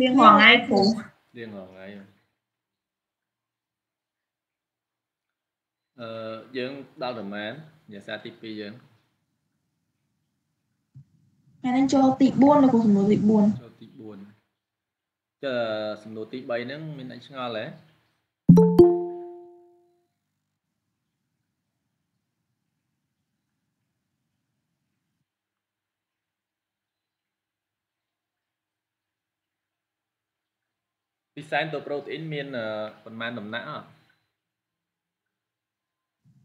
រៀងរាល់ថ្ងៃគ្រូរៀងរាល់ថ្ងៃអឺយើងដល់ប្រហែលនិយាយសាទី2យើងអានឹងចូលទី4លោកគ្រូសំណួរទី4ចូលទី4ចុះសំណួរទី3ហ្នឹងមានអីឆ្ងល់ហ៎ ពីសែនទៅប្រូតអ៊ីនមានប៉ុន្មានដំណាក់អត់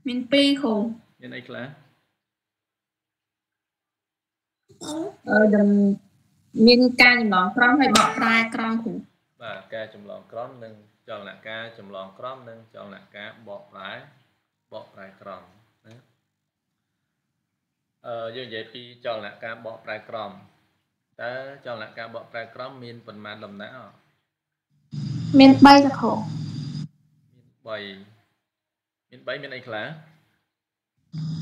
មាន2គ្រូមានអីខ្លះអឺដំមានការចម្លងក្រមហើយបកប្រែក្រមគ្រូបាទការចម្លងក្រមនិងចលនការចម្លងក្រមនិងចលនការបកប្រែបកប្រែក្រមណាអឺយើងនិយាយពីចលនការបកប្រែក្រមតើចលនការបកប្រែក្រមមានប៉ុន្មានដំណាក់អត់ មាន3ចាគ្រូមាន3មាន3មានអីខ្លះ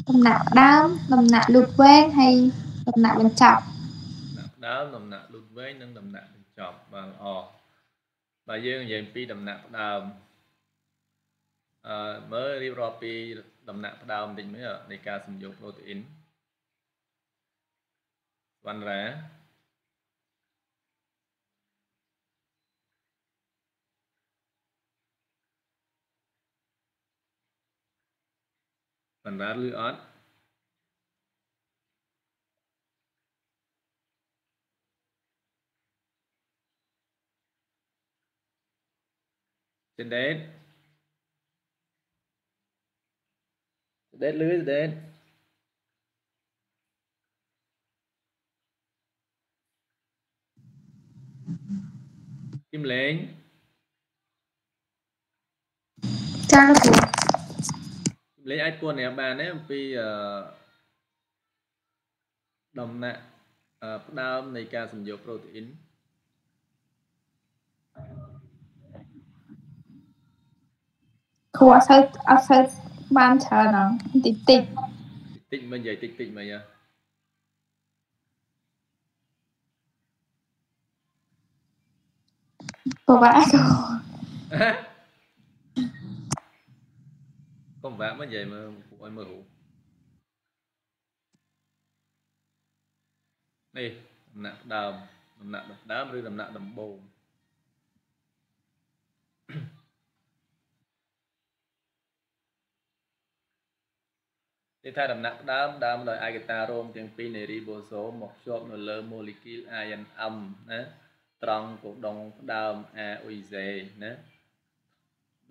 ដំណាក់ដើមដំណាក់លូតវែងហើយដំណាក់បញ្ចប់ដំណាក់ដើមដំណាក់លូតវែងនិងដំណាក់បញ្ចប់បាទល្អបើយើងនិយាយពីដំណាក់ផ្ដើមអឺមើលរៀបរាប់ពីដំណាក់ផ្ដើមបន្តិចមើលនៃការសំយោគប្រូតេអ៊ីនវណ្ណរា វណ្ណរាឬអត់ចេដេតចេដេត លឺចេដេតគឹមលេងចាលោកគ្រូលេខអាចពួនអ្នកបានទេអំពីអឺដំណាក់អឺផ្ដើមនៃការសំយោគប្រូតេអ៊ីនគ្រូអត់សូវអត់សូវបានច្រើនហ្នឹងតិចតិចតិចមិននិយាយតិចតិចមិនហ៎ពិបាកគ្រូកុំបាក់ មិននិយាយមើលពួកឲ្យមើលរូបនេះដំណាក់ផ្ដើមដំណាក់ផ្ដើមឬដំណាក់ដំបូងគេថាដំណាក់ផ្ដើមដើមដោយឯកតារោមទាំងពីរនៃរីបូសូមមកភ្ជាប់នៅលើម៉ូលីគូល INM ណាត្រង់កូដុងផ្ដើម AUZ ណា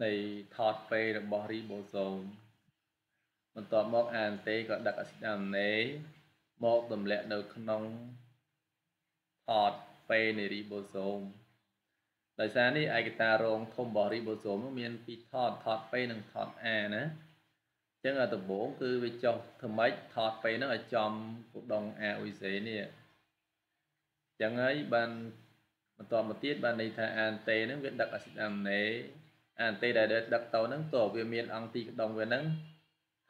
នៃថតពេរបស់រីបូសូមបន្ទាប់មកអានតេក៏ដឹកអាស៊ីតអាមីណេមកទម្លាក់នៅក្នុងថតពេនៃរីបូសូមដោយសារនេះឯកតារងធំរបស់រីបូសូមមានពីរថតថតពេនិងថត A ណាចឹងដំបូងគឺវាចុះធ្វើម៉េចថតពេហ្នឹងឲ្យចំកូដុង AUZ នេះចឹងហើយបានបន្តមកទៀតបានន័យថាអានតេហ្នឹងវាដឹកអាស៊ីតអាមីណេ អានតេដែលដឹកទៅហ្នឹងតើវាមានអង្គទីកដុងវាហ្នឹង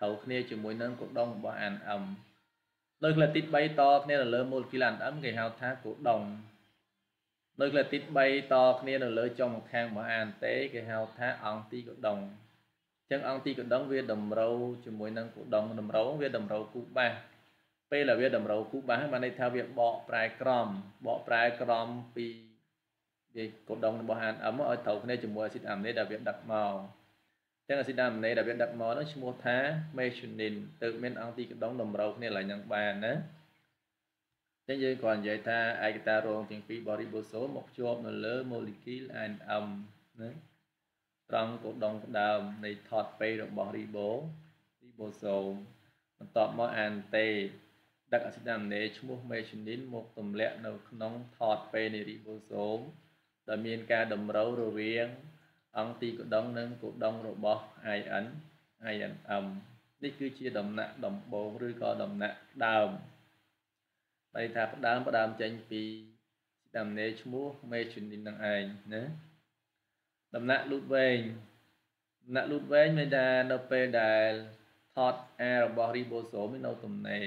ត្រូវគ្នាជាមួយនឹងកដុងរបស់ ANM ដោយក្លាទីត3តគ្នានៅលើម៉ូលេគុល ANM គេហៅថាកដុងដោយក្លាទីត3តគ្នានៅលើចុងម្ខាងរបស់ ANT គេហៅថាអង្គទីកដុងអញ្ចឹងអង្គទីកដុងវាតម្រូវជាមួយនឹងកដុងតម្រូវវាតម្រូវគូបាសពេលដែលវាតម្រូវគូបាសបានន័យថាវាបកប្រែក្រមបកប្រែក្រមពី វាកដុងរបស់ ANM ឲ្យត្រូវគ្នាជាមួយអាស៊ីតអាមីណេដែលវាដឹកមកចឹងអាស៊ីតអាមីណេដែលវាដឹកមកនោះឈ្មោះថា methionine ទើបមានអង្គទីកដុងតម្រូវគ្នាឡើងនឹងបានណាចឹងយើងគ្រាន់និយាយថាឯកតារងទាំងពីរបរិបូសូមមកភ្ជាប់នៅលើ molecule NM ណាត្រង់កដុងផ្ដើមនៃថតពេរបស់រីបូរីបូសូមបន្ទាប់មកអានតេដឹកអាស៊ីតអាមីណេឈ្មោះ methionine មកទម្លាក់នៅក្នុងថតពេនៃរីបូសូម ដែលមានការតម្រូវរវាង អង្គទីកដុងនិងកដុងរបស់ IN INM នេះគឺជាដំណាក់ដំបូងឬក៏ដំណាក់ដើមន័យថាផ្ដើមផ្ដើមចេញពីដំណេឈ្មោះ methionine នឹងឯងណាដំណាក់លូតវែងដំណាក់លូតវែងមានថានៅពេលដែលថត A របស់ ribosome នៅទំនេរ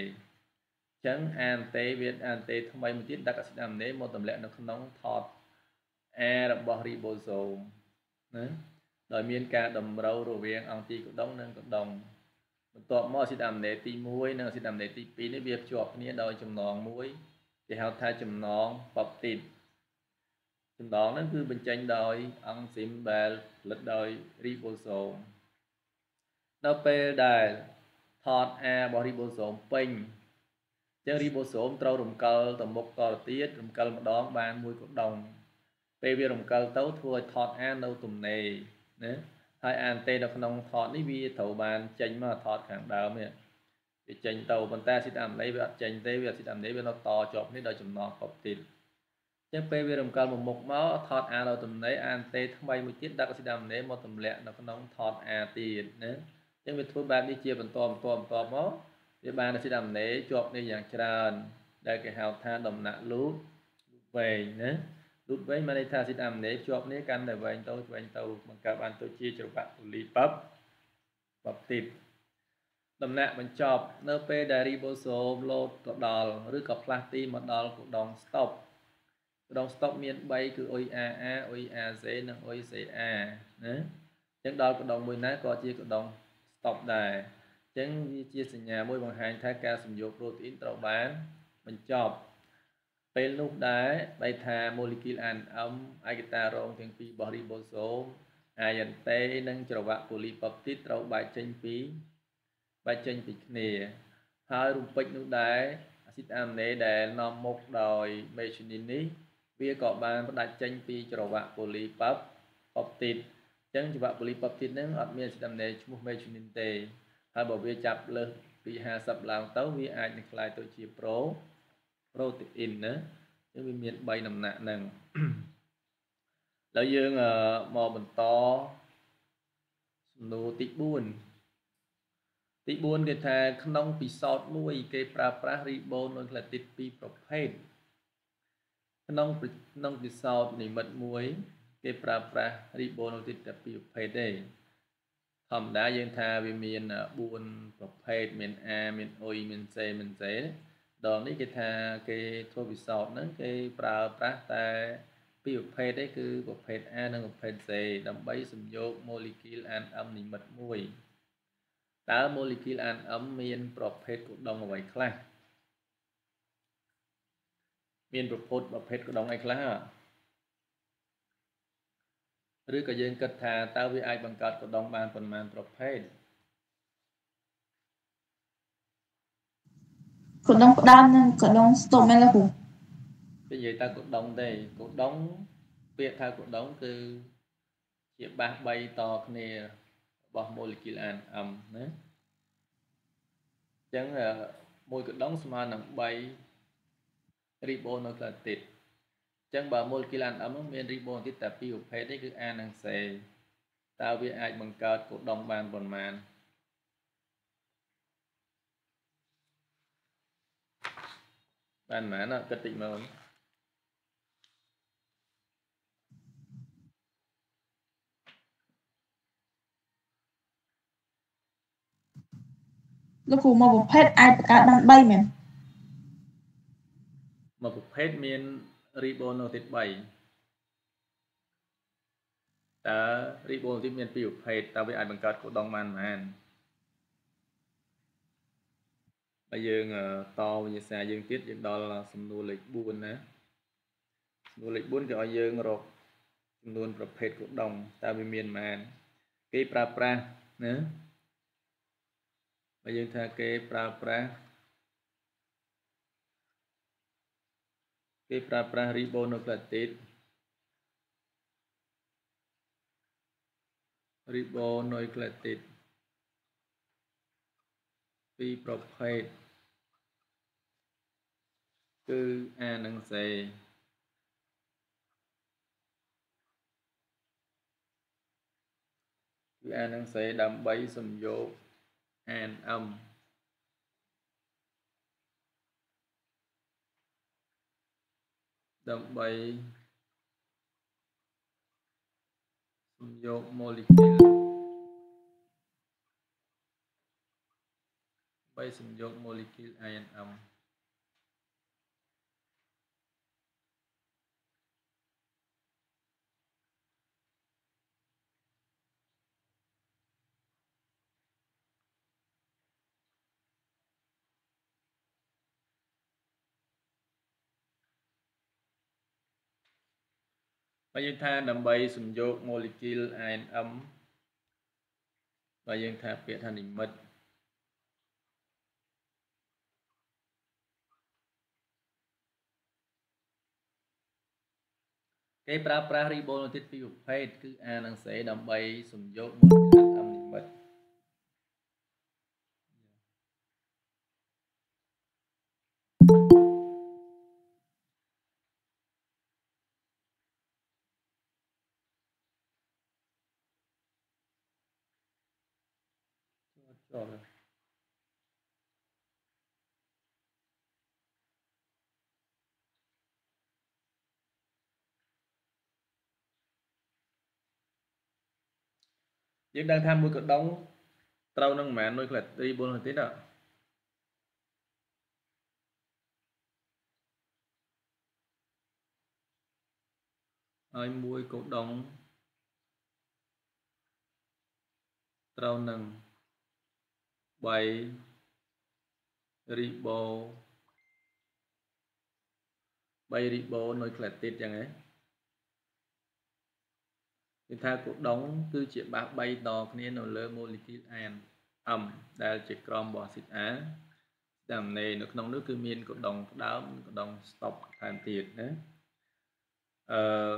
អញ្ចឹងអានតេវាអានតេថ្មីមួយទៀតដឹកអាស៊ីតអាមីណេមកទម្លាក់នៅក្នុងថត A របស់ ribosome ណាដោយមានការតម្រូវរវាងអង្គទីកដុងនិងកដុងបន្ទាប់មកអាស៊ីតអាមីណេទី1និងអាស៊ីតអាមីណេទី2នេះវាភ្ជាប់គ្នាដោយចំណងមួយគេហៅថាចំណងប៉បទីតចំណងហ្នឹងគឺបញ្ចេញដោយអង់ស៊ីមដែលផលិតដោយ ribosome ដល់ពេលដែលថត A របស់ ribosome ពេញចឹង ribosome ត្រូវរំកិលទៅមុខតទៅទៀតរំកិលម្ដងបានមួយកដុង ពេលវារំកិលទៅធ្វើឲ្យថត A នៅទំនេរណាហើយអានតេនៅក្នុងថតនេះវាត្រូវបានចេញមកថតខាងដើមនេះវាចេញទៅប៉ុន្តែអាស៊ីតអាមីណេវាអត់ចេញទេវាអាស៊ីតអាមីណេវានៅតជាប់នេះដោយចំណងប៉បទីតចឹងពេលវារំកិលមកមុខមកថតអានៅទំនេរអានតេថ្មីមួយទៀតដាក់អាស៊ីតអាមីណេមកទម្លាក់នៅក្នុងថតអាទៀតណាចឹងវាធ្វើបែបនេះជាបន្តបន្តបន្តមកវាបានអាស៊ីតអាមីណេជាប់នេះយ៉ាងច្រើន ដែលគេហៅថាដំណាក់លូតលូតវែងណា លូតវែងមានន័យថាអាស៊ីតអាមីណេជាប់នេះកាន់តែវែងទៅវែងទៅបង្កើតបានទៅជាច្រវាក់ពូលីប៉បប៉បទីតដំណាក់បញ្ចប់នៅពេលដែលរីបូសូមលោតទៅដល់ឬក៏ផ្លាស់ទីមកដល់កូដុង stop កូដុង stop មាន3គឺអ៊ុយ AA អ៊ុយ AZ និងអ៊ុយ CA ណាអញ្ចឹងដល់កូដុងមួយណាក៏ជាកូដុង stop ដែរអញ្ចឹងវាជាសញ្ញាមួយបង្ហាញថាការសំយោគប្រូតេអ៊ីនត្រូវបានបញ្ចប់ ពេលនោះដែរបែរថា molecule ANM ឯកតារងទាំងពីររបស់ ribosome អាយន្តេនិងច្រវាក់ polypeptide ត្រូវបែកចេញពីបែកចេញពីគ្នា ហើយរំពេចនោះដែរអាស៊ីតអាមីណេដែលនាំមុខដោយ methionine នេះវាក៏បានផ្ដាច់ចេញពីច្រវាក់ polypeptide អញ្ចឹងច្រវាក់ polypeptide ហ្នឹងអត់មានអាស៊ីតអាមីណេឈ្មោះ methionine ទេ ហើយបើវាចាប់លើសពី50ឡើងទៅវាអាចនឹងក្លាយទៅជា pro ប្រូតេអ៊ីនណាអញ្ចឹងវាមាន3ដំណាក់ហ្នឹងហើយយើងមកបន្តសំណួរទី4ទី4គេថាក្នុងពិសោធន៍មួយ គេប្រើប្រាស់ ribonucleotide ពីរប្រភេទក្នុងក្នុងពិសោធន៍និមិត្តមួយ គេប្រើប្រាស់ ribonucleotide តែពីរប្រភេទទេធម្មតាយើងថាវាមាន4ប្រភេទមាន A មាន O មាន C មាន C ដងនេះគេថាគេធ្វើពិសោធន៍ហ្នឹងគេប្រើប្រាស់តែពីរប្រភេទទេគឺប្រភេទ A និងប្រភេទ C ដើម្បីសំយោគ molecule NM និមិត្តមួយតើ molecule NM មានប្រភេទកូដុងអ្វីខ្លះមានប្រភេទប្រភេទកូដុងអីខ្លះឬក៏យើងគិតថាតើវាអាចបង្កើតកូដុងបានប៉ុន្មានប្រភេទ កដុងផ្ដើមនិងកដុងស្តុបមែនទេគ្រូនិយាយតើកដុងទេកដុងពាក្យថាកដុងគឺជាបាស3តគ្នារបស់ molecule NM ណាអញ្ចឹងមួយកដុងស្មើនឹង3 ribonucleotide អញ្ចឹងបើ molecule NM មាន ribonucleotide តែពីរប្រភេទនេះគឺ A និង C តើវាអាចបង្កើតកដុងបានប៉ុន្មាន បានប៉ុន្មានគិតតិចមើលលោកគ្រូមកប្រភេទអាចបង្កើតបាន3មែនមកប្រភេទមាន ribonucleotide 3តើ ribonucleotide មានពីរប្រភេទតើវាអាចបង្កើតកូដុងបានប៉ុន្មាន ហើយយើងតវិញ្ញាសាយើងទៀតយើងដល់សំណួរលេខ4ណាសំណួរលេខ4គេឲ្យយើងរកចំនួនប្រភេទកូដុងតើវាមានប៉ុន្មានគេប្រើប្រាស់ណាហើយយើងថាគេប្រើប្រាស់គេប្រើប្រាស់ ribonucleotide ribonucleotide ពីរប្រភេទគឺ A និង C គឺ A និង C ដើម្បីសំយោគ NM ដើម្បីសំយោគ molecule បីសំយោគ molecule INM បើយើងថាដើម្បីសំយោគ molecule INM បើយើងថាពាក្យថានិមិត្ត គេប្រើប្រាស់ ribonucleic ពីរប្រភេទគឺ A និង C ដើម្បីសំយោគ molecule INM និមិត្តជាប់ យើងដឹងថាមួយកដុងត្រូវនឹងប្រហែល1ក្លាទី4នាទីណាហើយមួយកដុងត្រូវនឹង3រីបូ3រីបូនុយក្លេទីតចឹងហ៎ គឺថាកូដុងគឺជាបាស3ដគ្នានៅលើ molecule ion M ដែលជាក្រុមរបស់ acid A តាមន័យនៅក្នុងនោះគឺមានកូដុងផ្ដើមកូដុង stop ថែមទៀតណាអឺ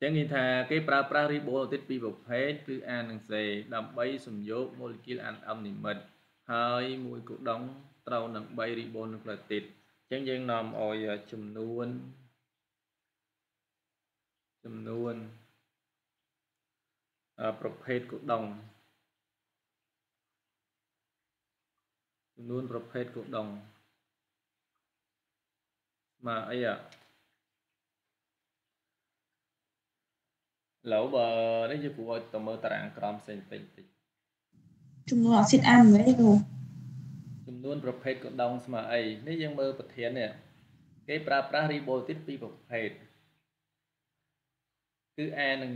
ចឹងនិយាយថាគេប្រើប្រាស់ ribonucleic ពីរប្រភេទគឺ A និង C ដើម្បីសំយោគ molecule NM និមិត្តហើយមួយកូដុងត្រូវនឹង3 ribonucleic ចឹងយើងនាំឲ្យចំនួនចំនួន ប្រភេទកូដុងចំនួនប្រភេទកូដុងមកអីអាឡូវបើនេះយើងគួរឲ្យទៅមើលតារាងក្រមផ្សេងតិចតិចចំនួនអាស៊ីតអាមីកលោកចំនួនប្រភេទកណ្ដុងស្មើអីនេះយើងមើលប្រធាននេះគេប្រើប្រាស់រីបូទីតពីរប្រភេទគឺ A និង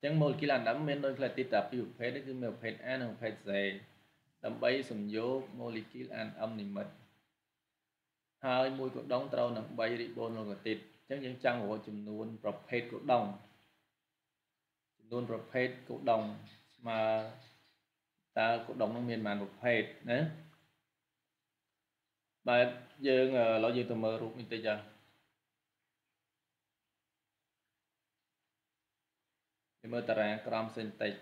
C អញ្ចឹង molecule អាដាមមានដូចផ្លែទីតតែពីរប្រភេទគឺមានប្រភេទ A និងប្រភេទ C ដើម្បីសំយោគ molecule NM និមិត្តហើយមួយកណ្ដុងត្រូវនឹង3រីបូនូក្លេទីតអញ្ចឹងយើងចង់រកចំនួនប្រភេទកូដុងចំនួនប្រភេទកូដុងស្មើតើកូដុងនោះមានប៉ុន្មានប្រភេទណាបាទយើងឥឡូវយើងទៅមើលរូបនេះតិចចាយើង មើលតារាងក្រមសេនតិច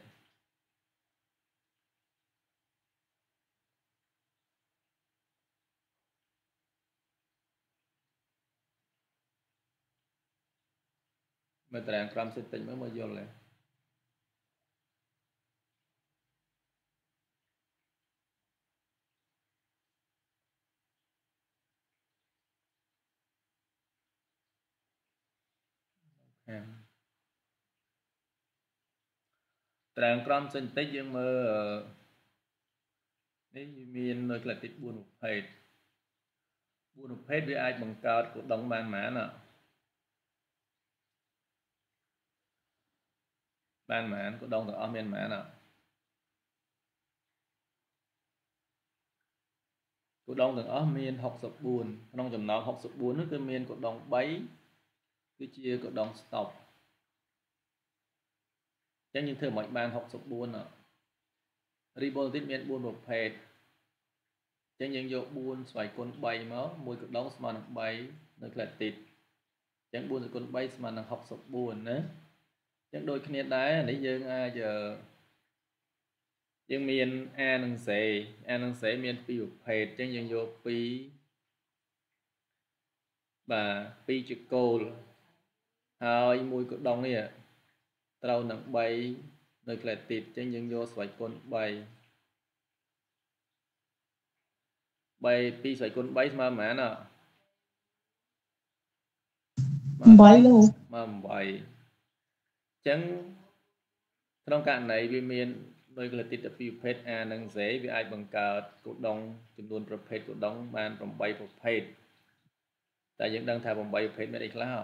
មើលតារាងក្រមសិតតិចមើលមកយល់ទេតារា ងក្រមសិនតិចយើងមើលនេះមាននៅក្លាតិច4ប្រភេទ4ប្រភេទវាអាចបង្កើតកូដុងបានប៉ុន្មានណាបានប៉ុន្មានកូដុងទាំងអស់មានប៉ុន្មានអត់កូដុងទាំងអស់មាន64ក្នុងចំណោម64នោះគឺមានកូដុង3គឺជាកូដុង stop អញ្ចឹងយើងធ្វើមិនបាន64អត់ Ribonucleic មាន4ប្រភេទអញ្ចឹងយើងយក4ស្វ័យគុណ3មកមួយកដងស្មើនឹង3នៅក្លេទីតអញ្ចឹង4ស្វ័យគុណ3ស្មើនឹង64ណាចឹងដូចគ្នាដែរនេះយើងអាចយើងមាន A និង C A និង C មានពីរប្រភេទអញ្ចឹងយើងយក2បាទ2ជាគោលហើយមួយកដងនេះ ត្រូវនឹង3នៅក្លេទីតអញ្ចឹងយើងយកស្វ័យគុណ3 3 2ស្វ័យគុណ3ស្មើប៉ុន្មានអត់8លោកមក8ចឹងក្នុងករណីវាមានដោយក្លតិតពីប្រភេទ A និង Z វាអាចបង្កើតកូដុងចំនួនប្រភេទកូដុងបាន8ប្រភេទតែយើងដឹងថា8ប្រភេទមានអីខ្លះ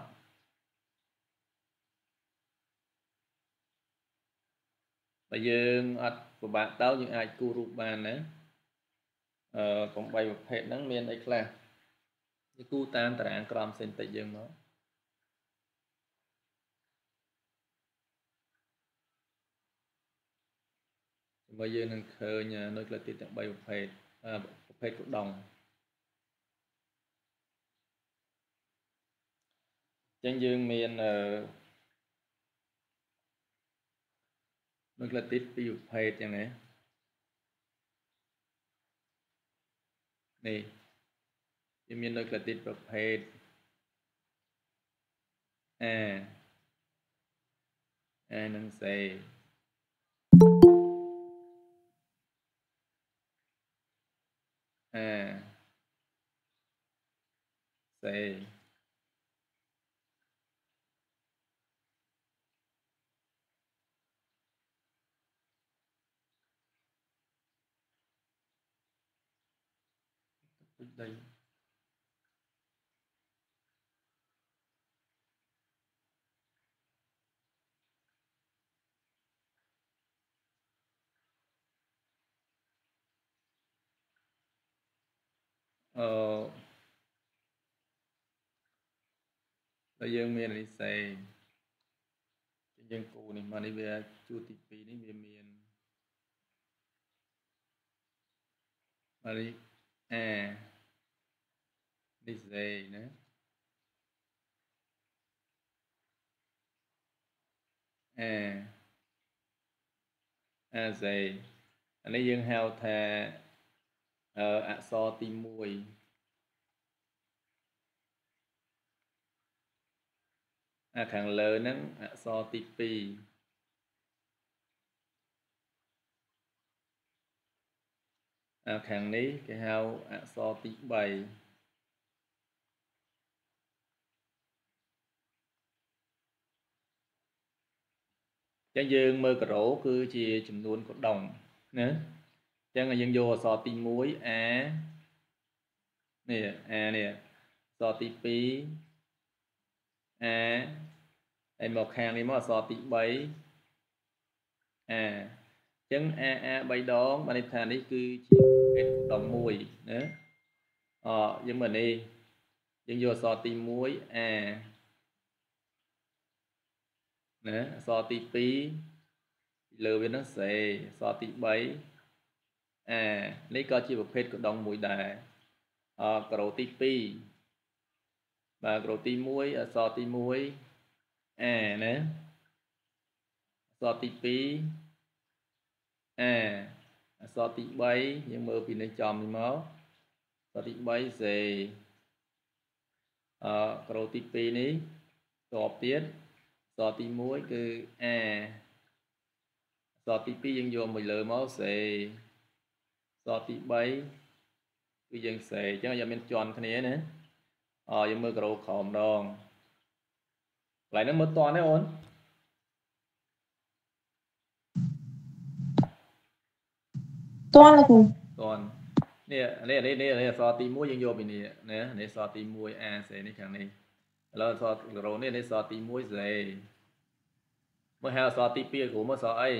តែយើងអត់ពិបាកដោតយើងអាចគូររូបបានណាអឺកំបីប្រភេទហ្នឹងមានអីខ្លះយើងគូតាមតារាងក្រមសេនតិចយើងមកមើលយើងនឹងឃើញនៅក្លិតទីទាំង3ប្រភេទប្រភេទកដងអញ្ចឹងយើងមានអឺ នុយក្លេទីតពីរប្រភេទចឹងណានេះវាមាននុយក្លេទីតប្រភេទ A A និង C អេសេដីអឺតែ យើងមានអនិសេយើងគូនេះមកនេះវាជួរទី2នេះវាមានមកនេះអេ នេះសេណាអេអេសេអានេះយើងហៅថាអឺអក្សរទី1អាខាងលើហ្នឹងអក្សរទី2អាខាងនេះគេហៅអក្សរទី3 ចឹងយើងមើលការ៉ូគឺជាចំនួនកដុងណាចឹងយើងយកអក្សរទី1 a នេះ a នេះអក្សរទី2 a ហើយមកខាងនេះមកអក្សរទី3 a ចឹង a a 3ដងបានន័យថានេះគឺជាភេទដងមួយណាអយើងមើលនេះយើងយកអក្សរទី1 a ណាអក្សរទី2លើវានឹងសេអក្សរទី3អានេះក៏ជាប្រភេទកដុងមួយដែរអក្រូទី2បាទក្រូទី1អក្សរទី1អាណាអក្សរទី2អាអក្សរទី3យើងមើលពីនេះចំនេះមកអក្សរទី3សេអក្រូទី2នេះតបទៀតអក្សរទី1គឺអាអក្សរទី2យើងយកមួយលើមកសេសទី3គឺយើងសេអញ្ចឹងយើងមានជន់គ្នាណាអយើងមើលក្រូក្រោមម្ដងកន្លែងហ្នឹងមើលតន់ទេអូនតន់លោកគ្រូតន់នេះនេះនេះនេះអសទី1យើងយកពីនេះណានេះអសទី 1 A សេនេះខាងនេះ ឥឡូវអសក្រូនេះនេះអសទី1សេមើលហៅអសទី2គ្រូមើលអសអី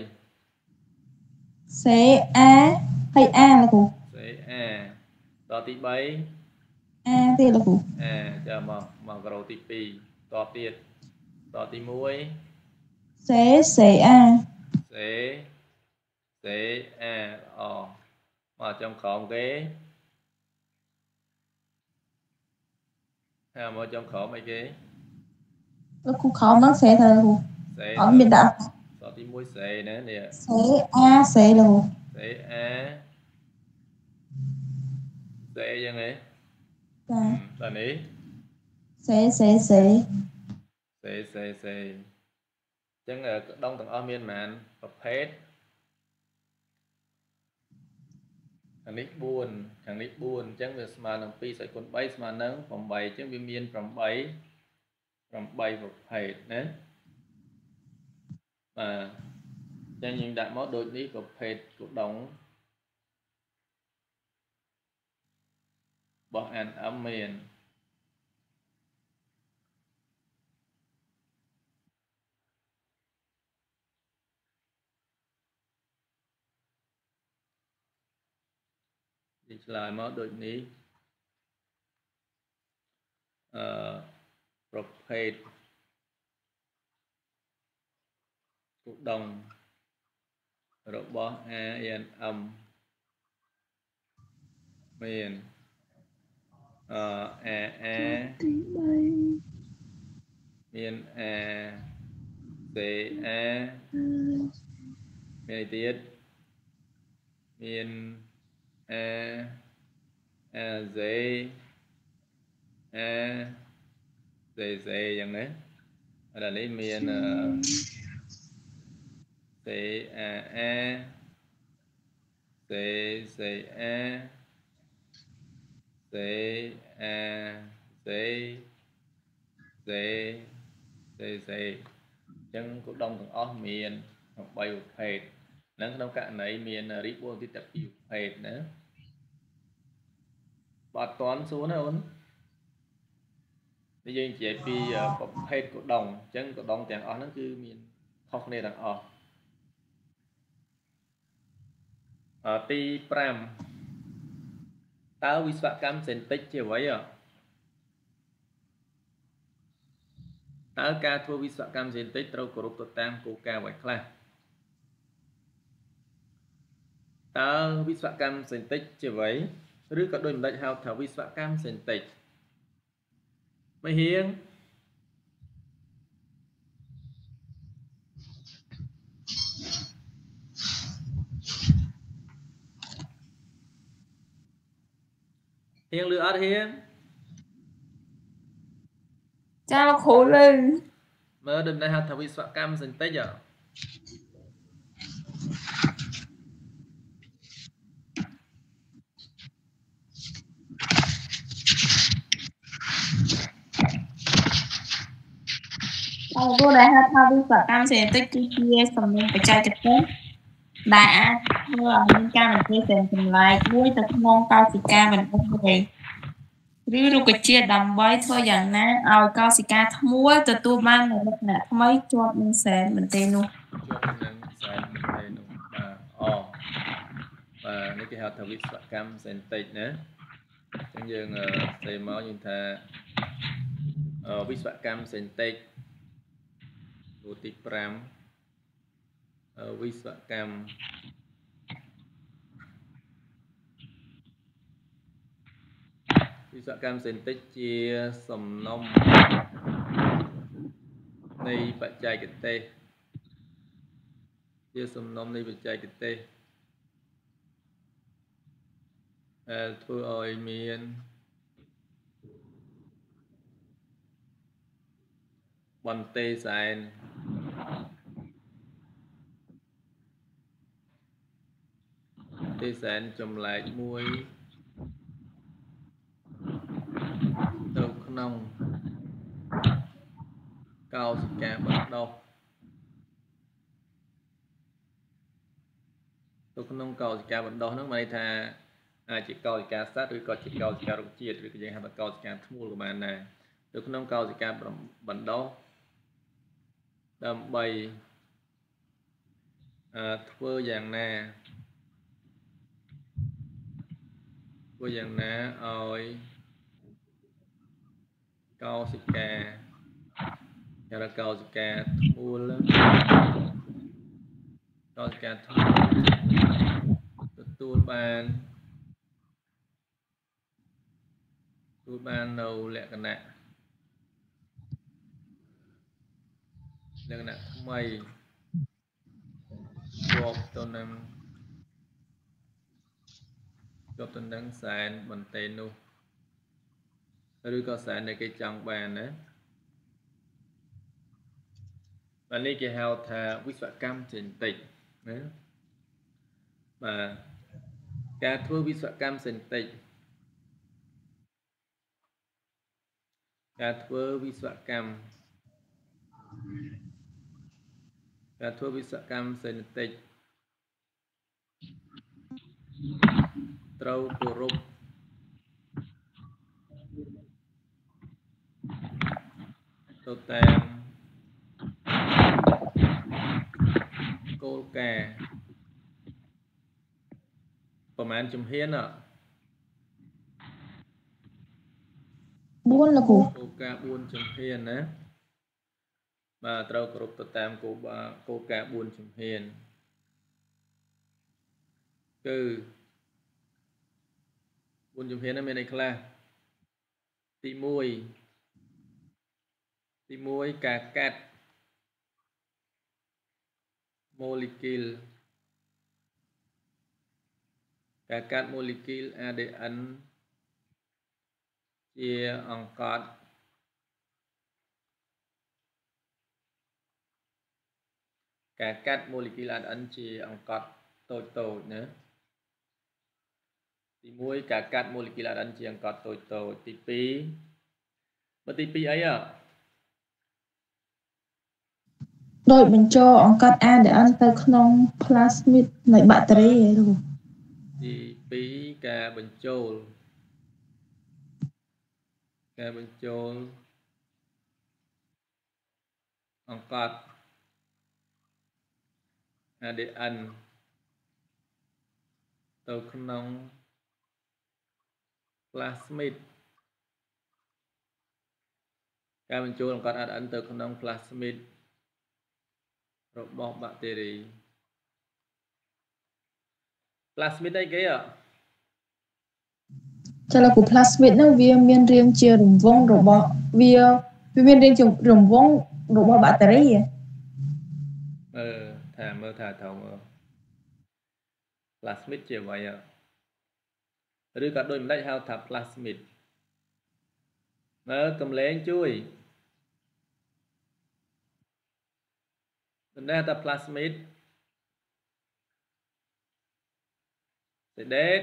សេ A ហើយ A លោកគ្រូសេ A តទី3 A ទៀតលោកគ្រូ A ចាំមកមកក្រូទី2តទៀតតទី1សេសេ A សេសេ A អមកចំក្រោមគេ ហើយមកចំក្រោមអីគេលោកគ្រូក្រោមហ្នឹងសេទៅលោកគ្រូសេអត់មានដាក់តទី1សេណានេះសេ A សេលោកសេ A សេអីយ៉ាងហ៎ចាតើនេះសេសេសេសេសេសេអញ្ចឹងដងទាំងអស់មានប្រហែលប្រភេទ ខាងនេះ4ខាងនេះ4អញ្ចឹងវាស្មើនឹង2សេគុណ3ស្មើនឹង8អញ្ចឹងវាមាន8 8ប្រភេទណាបាទអញ្ចឹងយើងដាក់មកដូចនេះប្រភេទកុដុងរបស់ NM មាន និយាយឆ្លើយមកដូចនេះអឺប្រភេទគូដងរបស់ ANM មានអឺ AA ទី3មាន A CA មានអីទៀតមាន A A Z A Z Z យ៉ាងណាឥឡូវនេះមាន C A A C C A C A C C C C អញ្ចឹងគោលដុំទាំងអស់មាន3ប្រភេទហ្នឹងក្អត់តន់សួរណាអូននេះយើងនិយាយពីប្រភេទកូដុងអញ្ចឹងកូដុងទាំងអស់ហ្នឹងគឺមានខុសគ្នាទាំងអស់ទី5តើវិស្វកម្មសេនតិចជាអ្វីតើការធ្វើវិស្វកម្មសេនតិចត្រូវគោរពទៅតាមគោលការណ៍អ្វីខ្លះតើវិស្វកម្មសេនតិចជាអ្វី ឬក៏ដូចមិនដាច់ហៅថាវិស្វកម្មសេនតិចមិនហៀងហៀងឬអត់ហៀងចាលោកគ្រូលឺមើលដូចនេះហៅថាវិស្វកម្មសន្តិចហ៎ អរគុណដែលហៅថាវិស្វកម្មសេដ្ឋកិច្ចគឺជាសំណួរបច្ចេកទេសដែលអាចធ្វើឲ្យមានការបញ្ជាសេនចម្លែកមួយទៅក្នុងកោសិកាបណ្ដុះមួយឬរុក្ខជាតិដើម្បីធ្វើយ៉ាងណាឲ្យកោសិកាថ្មួលទទួលបាននូវលក្ខណៈថ្មីជាប់នឹងសែនបន្ទេនោះជាប់នឹងសែនបន្ទេនោះបាទអបាទនេះគេហៅថាវិស្វកម្មសេនតិចណាអញ្ចឹងយើងស្ដីមកយើងថាវិស្វកម្មសេនតិច លូទី5វិស្វកម្មវិស្វកម្មសេនតិចជាសំណុំនៃបច្ចេកទេសជាសំណុំនៃបច្ចេកទេសដែលធ្វើឲ្យមាន បន្ទេសែនទេសែនចម្លែកមួយទៅក្នុងកោសិកាបណ្ដុះទៅក្នុងកោសិកាបណ្ដុះហ្នឹងមានន័យថាអាចជាកោសិកាសត្វឬក៏ជាកោសិការុក្ខជាតិឬក៏យើងហៅថាកោសិកាធ្មូលក៏បានដែរទៅក្នុងកោសិកាបណ្ដុះ ដើម្បីអឺធ្វើយ៉ាងណាធ្វើយ៉ាងណាឲ្យកោសិកាចរកោសិកាធ្មូលកោសិកាធ្មូលទទួលបានទទួលបាននៅលក្ខណៈ លក្ខណៈថ្មីជាប់ទៅនឹងជាប់ទៅនឹងសែនបន្ទេនោះឬក៏សែនដែលគេចង់បានណាបាទនេះគេហៅថាវិស្វកម្មចេញតិចណាបាទការធ្វើវិស្វកម្មសេនតិចការធ្វើវិស្វកម្ម ការធ្វើវិស្វកម្មសេនតិចត្រូវគោរពទៅតាមគោលការណ៍ប្រហែលជំហានអ4លោកគ្រូគោលការណ៍4ជំហានណា បាទត្រូវគោរពទៅតាមគោលគោលការណ៍4ជំហានគឺ4ជំហានហ្នឹងមានអីខ្លះទី1ទី1ការកាត់ molecule ការកាត់ molecule ADN ជាអង្កត់ ការកាត់ molecule ADN ជាអង្កត់តូចតូចណាទី1ការកាត់ molecule ADN ជាអង្កត់តូចតូចទី2បើទី2អីអ្ហ៎ដោយបញ្ចូលអង្កត់ ADN ទៅក្នុង plasmid នៃបាក់តេរីឯលោកទី2ការបញ្ចូលការបញ្ចូលអង្កត់ ADN ទៅក្នុង plasmid ការបញ្ចូលអង្កត់ ADN ទៅក្នុង plasmid របស់បាក់តេរី plasmid អីគេអចលគូ plasmid ហ្នឹងវាមានរាងជារង្វង់របស់វាវាមានរាងជារង្វង់របស់បាក់តេរីអឺ ថាមើលថាត្រូវមើល plasmid ជាអ្វីឬក៏ដូចម្ដេចហៅថា plasmid មើលកំលែងជួយមិនដែរថា plasmid សេដេត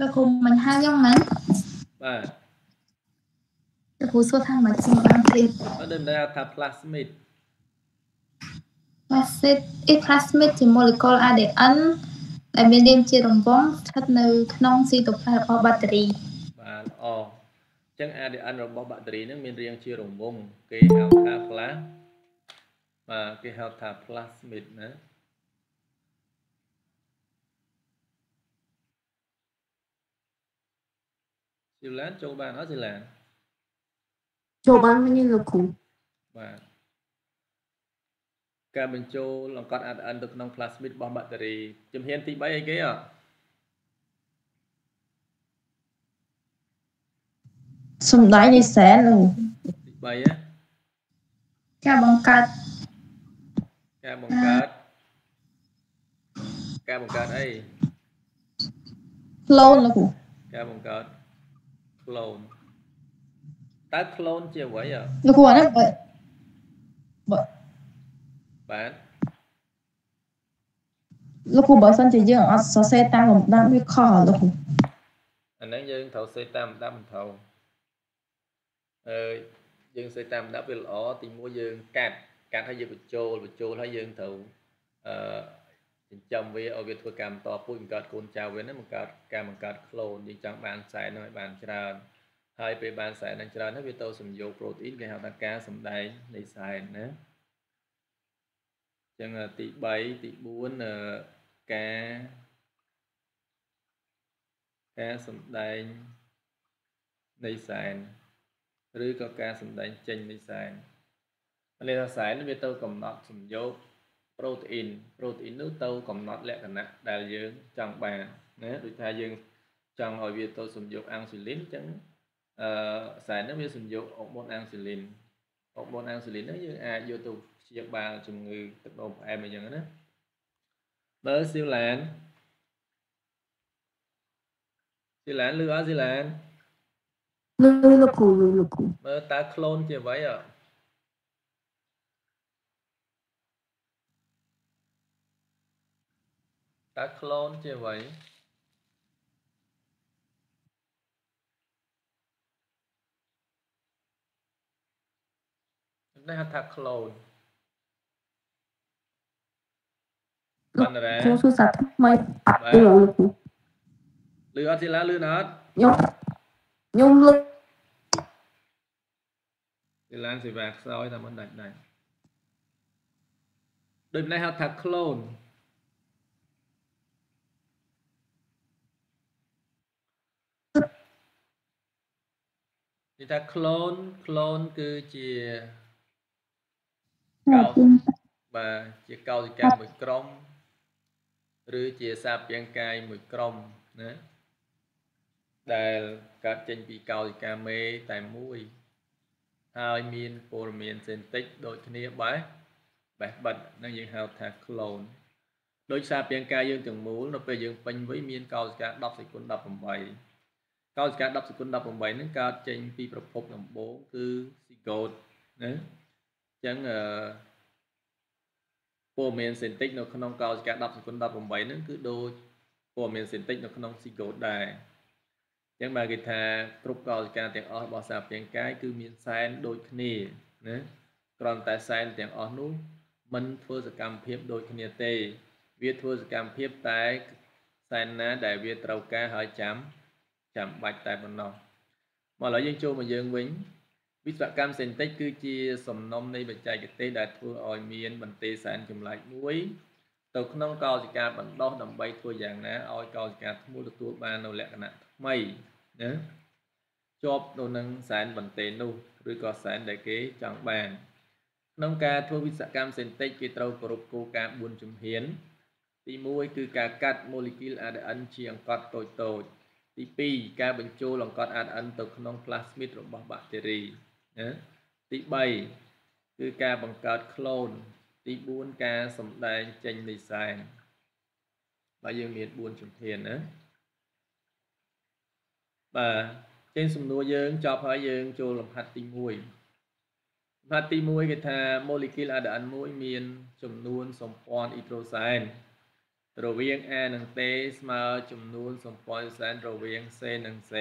លោកគ្រូមិនហៅយ៉ាងម៉េចបាទលោក គ្រូសួរថាមិនជាបានទៀតអត់ដឹងថា plasmid plasmid is plasmid ជា molecule ADN ដែលមានរាងជារង្វង់ស្ថិតនៅក្នុងស៊ីតូផ្លាសរបស់បាក់តេរីបាទល្អចឹង ADN របស់បាក់តេរីហ្នឹងមានរាងជារង្វង់គេហៅថា plas បាទគេហៅថា plasmid ណាស៊ីឡានចូលបានអត់ស៊ីឡាន ចូលបានមិនលោកគ្រូបាទការបញ្ចូលអង្កត់ ADN ទៅក្នុង plasmid របស់បាក់តេរីជំហានទី3អីគេអត់សំដែងនៃសែនលោកទី3ហ៎ការបង្កើតការបង្កើតការបង្កើតអី clone លោកការបង្កើត clone តើ clone ជាអ្វីអ្ហ៎លោកគ្រូអានេះបើបើបាទលោកគ្រូបើសិនជាយើងអត់សរសេរតាមលំដាប់វាខុសលោកគ្រូអាហ្នឹងយើងត្រូវសេតាមលំដាប់មិនត្រូវអឺយើងសេតាមដាប់វាល្អទីមួយយើងកាត់កាត់ហើយយើងបញ្ចូលបញ្ចូលហើយយើងត្រូវអឺចិញ្ចឹមវាឲ្យវាធ្វើការបន្តពូជបង្កើតកូនចៅវាហ្នឹងបង្កើតការបង្កើតខ្លួនយើងចង់បានខ្សែនោះឲ្យបានច្រើន ហើយពេលបានខ្សែហ្នឹងច្រើនហើយវាទៅសំយោគប្រូតអ៊ីនគេហៅថាការសម្ដែងនៃខ្សែណាចឹងទី3ទី4ការការសម្ដែងនៃខ្សែឬក៏ការសម្ដែងចេញនៃសែននេះថាសែនវាទៅកំណត់សំយោគប្រូតអ៊ីនប្រូតអ៊ីននោះទៅកំណត់លក្ខណៈដែលយើងចង់បានណាដូចថាយើងចង់ឲ្យវាទៅសំយោគអាំងស៊ីលីនអញ្ចឹង អឺសែននោះវាសំយោគអុកម៉ូនអាំងស៊ីលីនអុកម៉ូនអាំងស៊ីលីននោះយើងអាចយកទៅព្យាបាលជំងឺទឹកនោមផ្អែមអីចឹងណាមើលស៊ីឡានស៊ីឡានលឺអត់ស៊ីឡានលឺលោកគ្រូលឺលោកគ្រូមើលតើ clone ជាអ្វីអតើ clone ជាអ្វីនេះហៅថា clone បណ្ណាគ្រូសួរសាថ្មីអត់លឺលោកគ្រូលឺអត់ ទេឡាលឺណាអត់ខ្ញុំខ្ញុំលឺវាឡើងសេវាខ្សោយតែមិនដាច់ដាច់ដូចម្នេះហៅថា clone និយាយថា clone clone គឺជា កោបាទជាកោសិកាមួយក្រុមឬជាសាពាង្គកាយមួយក្រុមណាដែលកើតចេញពីកោសិកាមេតែមួយហើយមានព័ត៌មានសេនតិចដូចគ្នាបែបបេះបិទនឹងយើងហៅថា clone ដោយសារពាង្គកាយយើងទាំងមូលនៅពេលយើងពេញវ័យមានកោសិកា10សេគុណ18កោសិកា10សេគុណ18ហ្នឹងកើតចេញពីប្រភពដំបូងគឺ zygote ណា អញ្ចឹងអឺព័ត៌មានសេនតិចនៅក្នុងកោសិកា10សេគុណ18ហ្នឹងគឺដូចព័ត៌មានសេនតិចនៅក្នុង zygote ដែរអញ្ចឹងបើគេថាគ្រប់កោសិកាទាំងអស់របស់សារពាង្គកាយគឺមានសែនដូចគ្នាណាគ្រាន់តែសែនទាំងអស់នោះមិនធ្វើសកម្មភាពដូចគ្នាទេ វាធ្វើសកម្មភាពតែសែនណាដែលវាត្រូវការហើយចាំចាំបាច់តែប៉ុណ្ណោះមកឥឡូវយើងចូលមកយើងវិញ វិស្វកម្មសេនតិចគឺជាសំណុំនៃបច្ចេកទេសដែលធ្វើឲ្យមានបន្ទេសែនចម្លែកមួយ ទៅក្នុងកោសិកាបណ្ដោះដើម្បីធ្វើយ៉ាងណាឲ្យកោសិកាធ្មូលទទួលបាននូវលក្ខណៈថ្មីណាជាប់នៅនឹងសែនបន្ទេនោះឬក៏សែនដែលគេចង់បានក្នុងការធ្វើវិស្វកម្មសេនតិចគេត្រូវគោរពគោលការណ៍4ជំហាន ទី1គឺការកាត់ molecule ADN ជាអង្កត់តូចតូចទី2ការបញ្ចូលអង្កត់ ADN ទៅក្នុង plasmid របស់បាក់តេរី ណាទី3គឺការបង្កើត clone ទី4ការសម្ដែងចេញនៃសែនបើយើងមាន4ជំហានណាបាទចេញសំណួរយើងចប់ហើយយើងចូលលំហាត់ទី1លំហាត់ទី1គេថា molecule ADN មួយមានចំនួនសម្ព័ន្ធអ៊ីដ្រូសែនរវាង A និង T ស្មើចំនួនសម្ព័ន្ធសែនរវាង C និង C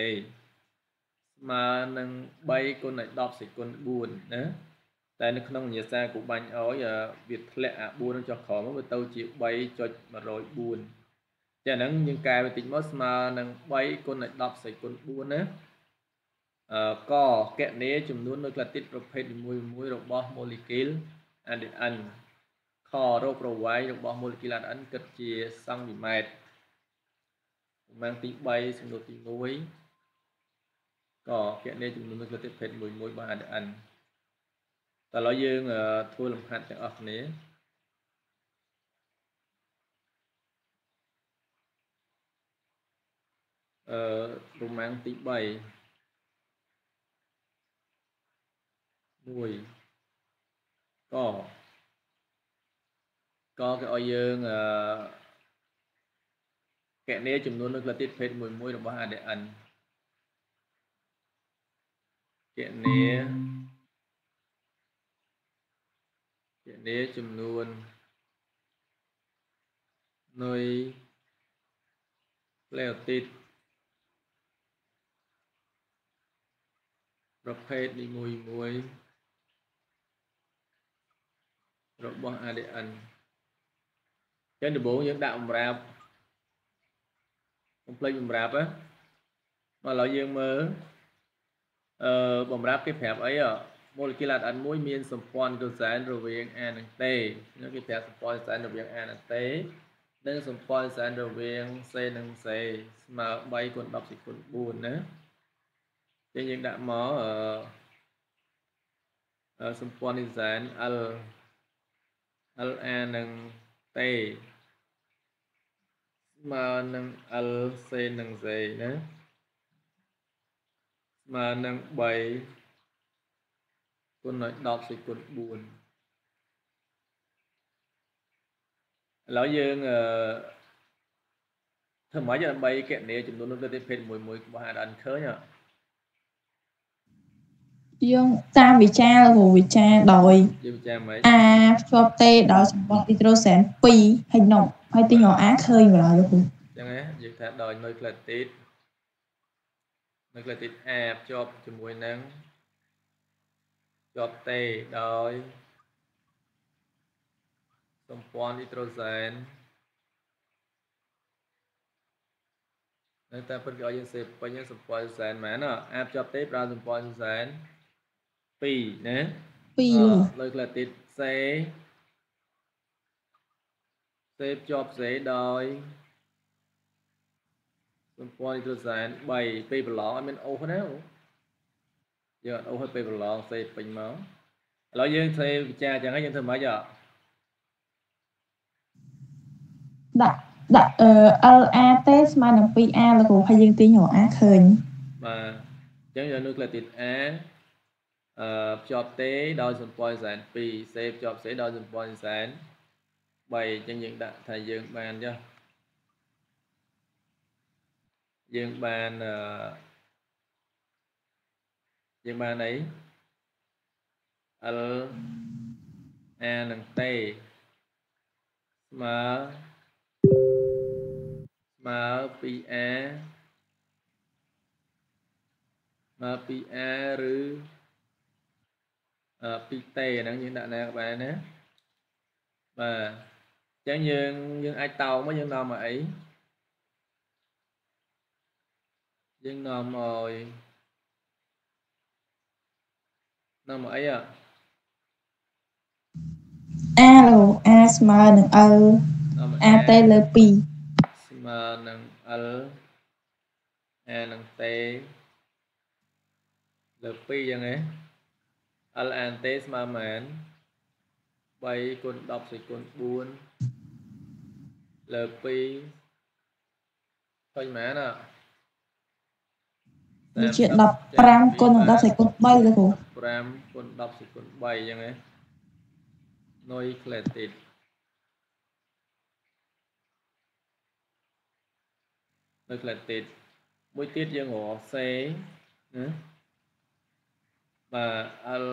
ស្មើនឹង3គុណឲ្យ10សេគុណ4ណាតែនៅក្នុងវិញ្ញាសាគូបាញ់ឲ្យវាធ្លាក់អា4នឹងចុះក្រោមវាទៅជា3.104ចាហ្នឹងយើងកែបន្តិចមកស្មើនឹង3គុណឲ្យ10សេគុណ4ណាអឺកកណនីចំនួននៅក្លាទីតប្រភេទនីមួយៗរបស់ molecule ADN រោគប្រវាយរបស់ molecular ADN គិតជាសង់ទីម៉ែត្រប្រមាណទី3សំណួរទី1 ក៏គណនាចំនួន nucleic acid ភេទមួយមួយរបស់ ADN តើឥឡូវយើងធ្វើលំហាត់ទាំងអស់គ្នាអឺប្រមាណទី3 1កក៏គេឲ្យយើងអឺកណនីចំនួននុក្លេទីតភេទមួយមួយរបស់ ADN ក ណនីកណនីចំនួននុយក្លេទីតប្រភេទនីមួយមួយរបស់ ADN ចឹងដំបូ ងយើងដាក់បំរាបកំភ្លេចបំរាបណាមកឥឡូវយើងមើលអឺបំរាបគេប្រាប់អី molecule ADN មួយមានសម្ព័ន្ធកូសែនរវាង A និង T នេះគេប្រាប់សម្ព័ន្ធកូសែនរវាង A និង T និងសម្ព័ន្ធកូសែនរវាង C និង C ស្មើ3គុណ10សេគុណ4ណាចឹងយើងដាក់មកអឺសម្ព័ន្ធកូសែន L LA និង T ស្មើនឹង LC និង Z ណា ស្មើនឹង3គុណឲ្យ10សេគុណ4ឥឡូវយើងអឺធ្វើម៉េចដើម្បីកណនីចំនួននោះទៅភេទមួយមួយរបស់ ADN ឃើញអឺយើងតាមវិចារវិចារដោយយើងវិចារមិនអាភ្ជាប់ទេដល់សម្បត្តិអ៊ីដ្រូសែន2ហើយនំហើយទីញអាឃើញម្ល៉េះលោកគ្រូចឹងណាយើងថាដោយនុយក្លេទីត នុយក្លេទីត A ភ្ជាប់ជាមួយនឹងជាប់ទេដោយសម្ព័ន្ធអ៊ីដ្រូសែននៅតែពិតគេឲ្យយើងសេពេញសម្ព័ន្ធសែនមែនអាភ្ជាប់ទេប្រើសម្ព័ន្ធសែន2ណា2លើកឡាទីតសេសេភ្ជាប់សេដោយ សម្ព័ន្ធនីត្រូសែន3ពេលប្រឡងអត់មានអូសណាយើងអត់អូសឲ្យពេលប្រឡងសេពេញមកឥឡូវយើងធ្វើវិចារអញ្ចឹងហើយយើងធ្វើម៉េចអដាក់ដាក់អឺ LA ទេស្មើនឹង 2A លោកគ្រូហើយយើងទាញរក A ឃើញបាទអញ្ចឹងយកនុយក្លេទីត A អឺភ្ជាប់ទេដោយសម្ព័ន្ធសែន2សេភ្ជាប់សេដោយសម្ព័ន្ធសែន3អញ្ចឹងយើងដាក់ថាយើងបានចុះ យើងបានអឺយើងបានអី L A នឹងទេស្មើស្មើ 2A ស្មើ 2A ឬអឺ 2T ហ្នឹងយើងដាក់ណាក៏បានណាបាទអញ្ចឹងយើងយើងអាចតោងមកយើងនាំមកអី យើងនាំឲ្យនាំមកអីអា A ឡូ A ស្មើនឹង L A ទេលើ2ស្មើនឹង L A នឹងទេលើ2យ៉ាងណា L A ទេស្មើមែន3គុណ10សេគុណ4លើ2ឃើញមែនអត់ វាជា15គុណនឹង10សេគុណ3លោកគ្រូ5គុណ10សេគុណ3អញ្ចឹងណា nucleotide នៅក្លែតេតមួយទៀតយើងរក C ណាបាទ L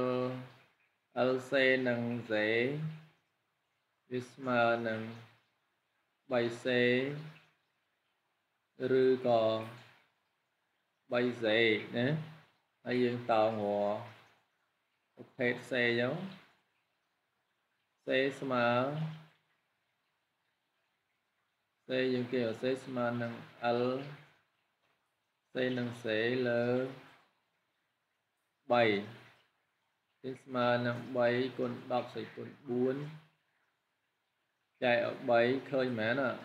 LC និង Z វាស្មើនឹង 3C ឬក៏ 3 Z ណាហើយយើងតោងរកប្រភេទ C ចឹង C ស្មើ C យើងគេឲ្យ C ស្មើនឹង L C នឹង C លើ3វាស្មើនឹង3គុណ10សេគុណ4ចែកឲ្យ3ឃើញមែនអត់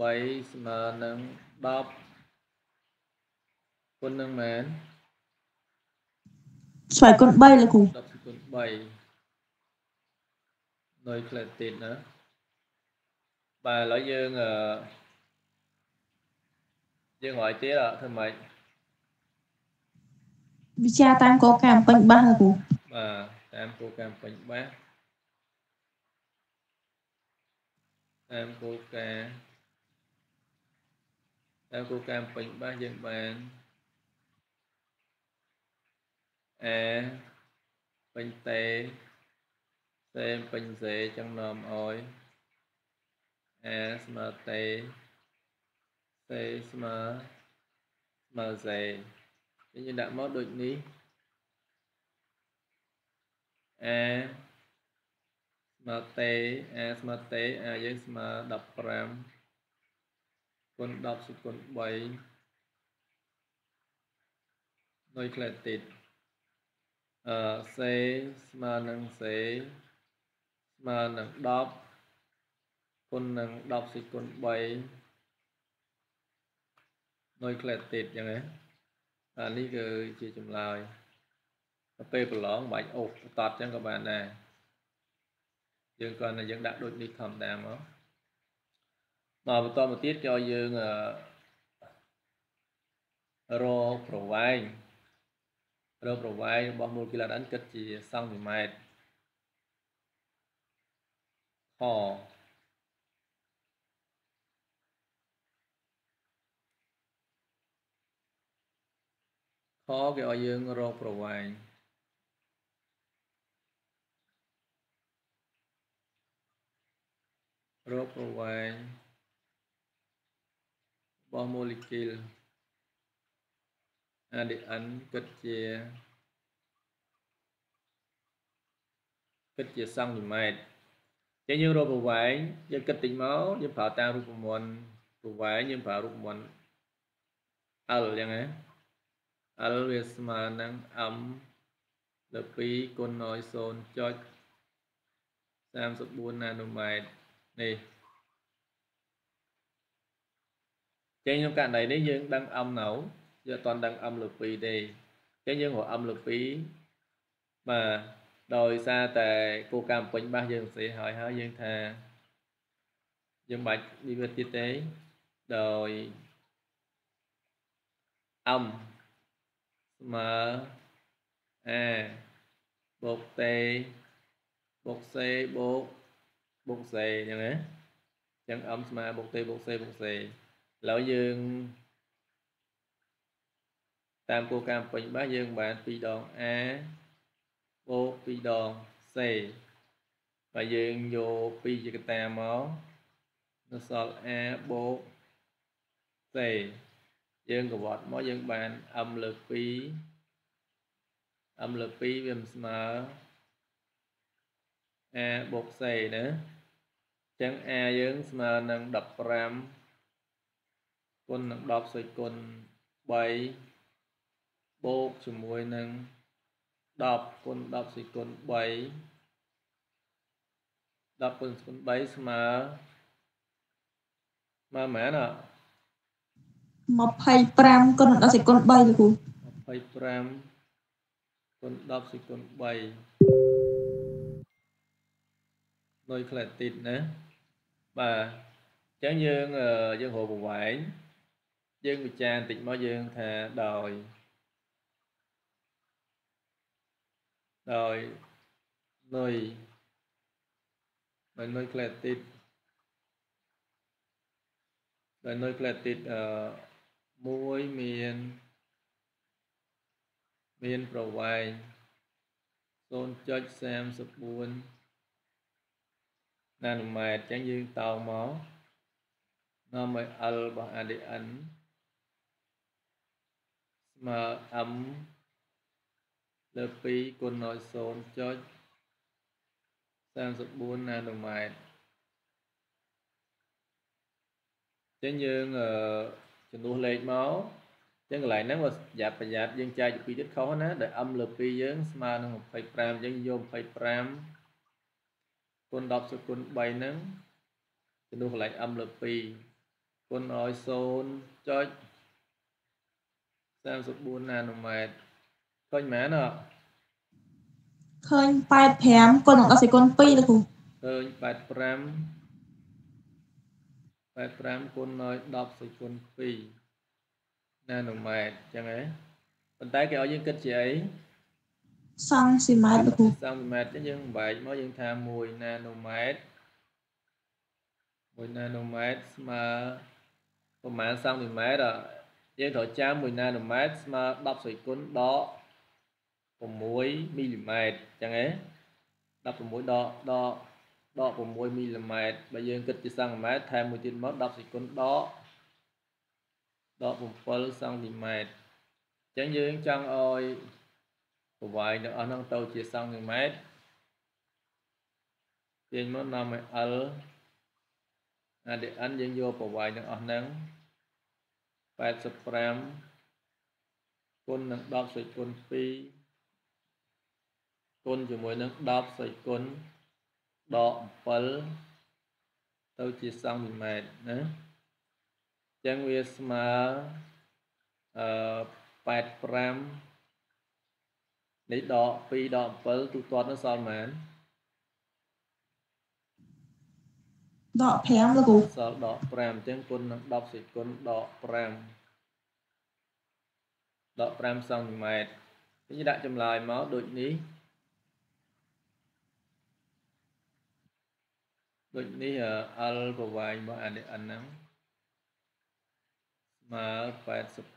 3ស្មើនឹង10 គុណនឹងមែនស្វ័យគុណ3លោកគ្រូ10គុណ3នុយក្លេទីតណាបាទឥឡូវយើងអឺយើង hỏi ទៀតអត់ធ្វើម៉េចវិជាតាមគោលការណ៍ពេញបាសគ្រូបាទតាមគោលការណ៍ពេញបាសតាមគោលការណ៍តាមគោលការណ៍ពេញបាសយើងបាន អពេញតេសេពេញសេចឹងនាំឲ្យអាស្មើតេសេស្មើស្មើសេយើងដាក់មកដូចនេះអាស្មើតេអាស្មើតេអាយើងស្មើ15គុណ10សេគុណ3នុយក្លេទីត អឺសេស្មើនឹងសេស្មើនឹង10គុណនឹង10សេគុណ3នុយក្លេទីតអញ្ចឹងណាអានេះគឺជាចម្លើយទៅពេលប្រឡងបាច់អូសតតអញ្ចឹងក៏បានដែរយើងគាត់តែយើងដាក់ដូចនេះធម្មតាមកមកបន្តមកទៀតចូលយើងរប្រវែង រប្រវែងរបស់ molecular n គិតជាសង់ទីម៉ែត្រខខគេឲ្យយើងរកប្រវែងរកប្រវែងរបស់ molecule ADN គិតជាគិតជាសង់ទីម៉ែត្រចឹងយើងរកប្រវែងយើងគិត តិចមកយើងប្រើតាមរូបមន្តប្រវែងយើងប្រើរូបមន្ត L ចឹងណា L វាស្មើនឹង m លើ2គុណឲ្យ0.34ណាណូម៉ែត្រនេះចឹងក្នុងករណីនេះយើងដឹង m នៅ យើងអត់ដឹង m លើ2ទេចឹងយើងរក m លើ2បាទដោយសារតែគោលការណ៍ពេញបាសយើងសរសេរហើយហើយយើងថាយើងបាច់វិវិតទៀតទេដោយអំស្មើ a បូក t បូក c បូកបូក c អញ្ចឹងណាអញ្ចឹងអំស្មើបូក t បូក c បូក c ឥឡូវយើង តាមគោលការណ៍ពេញបាសយើងបាន2ដង a បូក2ដង c បើយើងយក2ជាកតាមកនៅសល់ a បូក c យើងកវត្តមកយើងបាន m លើក2 m លើក2វាមិនស្មើ a បូក c ណាអញ្ចឹង a យើងស្មើនឹង15គុណនឹង10សេគុណ3 បូកជាមួយនឹង10គុណ10សេគុណ3 10គុណគុណ3ស្មើស្មើប៉ុន្មានអ25គុណ10សេគុណ3លោកគ្រូ25គុណ10សេគុណ3នុយក្លែទីតណាបាទអញ្ចឹងយើងយើងរកប្រវែងយើងវិចារបន្តិចមកយើងថាដោយ ដោយនុយដោយនុយក្លែទីតដោយនុយក្លែទីតអឺមួយមានមានប្រវែង0.34ណាណូម៉ែត្រអញ្ចឹងយើងតោងមកនាំឲ្យ L របស់ ADN ស្មើ M លើ2គុណដោយ0.34ណាណូម៉ែត្រចឹងយើងចំនួនលេខមកចឹងកន្លែងហ្នឹងបើប្រយ័ត្នប្រយ័ត្នយើងចែកពី2ទៀតខុសណាដែល m លើ2យើងស្មើនឹង25យើងយក25គុណ10សគុណ3ហ្នឹងចំនួនកន្លែង m លើ2គុណឲ្យ0.34ណាណូម៉ែត្រ ឃើញមែនអត់ឃើញ85គុណនឹង10សេគុណ2លោកគ្រូឃើញ85 85គុណឲ្យ10សេគុណ2ណាណូម៉ែត្រអញ្ចឹងហ៎ប៉ុន្តែគេឲ្យយើងគិតជាអីសង់ស៊ីម៉ែត្រលោកគ្រូសង់ស៊ីម៉ែត្រអញ្ចឹងយើងបែកមកយើងថា1ណាណូម៉ែត្រ1ណាណូម៉ែត្រស្មើប្រហែលសង់ស៊ីម៉ែត្រយើងត្រូវចាំ1ណាណូម៉ែត្រស្មើ10សេគុណដក 6មីលីម៉ែត្រអញ្ចឹងហ៎16ដកដកដក6មីលីម៉ែត្របើយើងគិតជាសង់ទីម៉ែត្រថែមមួយទៀតមក10សេគុណដកដក7សង់ទីម៉ែត្រអញ្ចឹងយើងចង់ឲ្យប្រវែងទាំងអស់ហ្នឹងទៅជាសង់ទីម៉ែត្រទាញមកនាំឲ្យ L ADN យើងយកប្រវែងទាំងអស់ហ្នឹង85គុណនឹង10សេគុណ2 គុណជាមួយនឹង10សេគុណដក7ទៅជាសង់ទីម៉ែត្រណាអញ្ចឹងវាស្មើអឺ85នេះដក2ដក7ទូទាត់នោះសល់ប៉ុន្មានដក5លោកគ្រូសល់ដក5អញ្ចឹងគុណនឹង10សេគុណដក5ដក5សង់ទីម៉ែត្រវិញដាក់ចម្លើយមកដូចនេះ ដូចនេះ L ប្រវែងរបស់ ADN ហ្នឹងស្មើ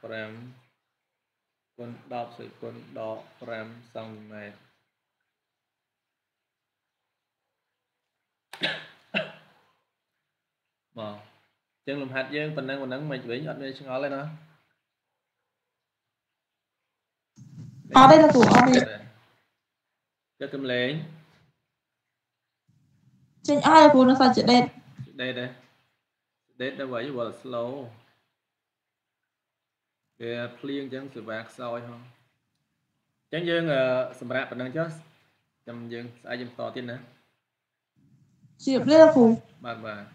85គុណ10សេគុណដក5សង់ទីម៉ែត្រមកចឹងលំហាត់យើងប៉ុណ្ណឹងប៉ុណ្ណឹងមិនវិញអត់មានឆ្ងល់ទេណាអត់ទេលោកគ្រូអត់ទេចុះកំលេង ចេញអស់ហើយគ្រូនៅសាច់ចដេតដេតដែរដេតដល់វិញវល់ slow វាភ្លៀងអញ្ចឹងសេវាខ្សោយហងអញ្ចឹងយើងសម្រាប់ប៉ុណ្ណឹងចុះចាំយើងស្អែកយើងបន្តទៀតណាជម្រាបលាគ្រូបាទបាទ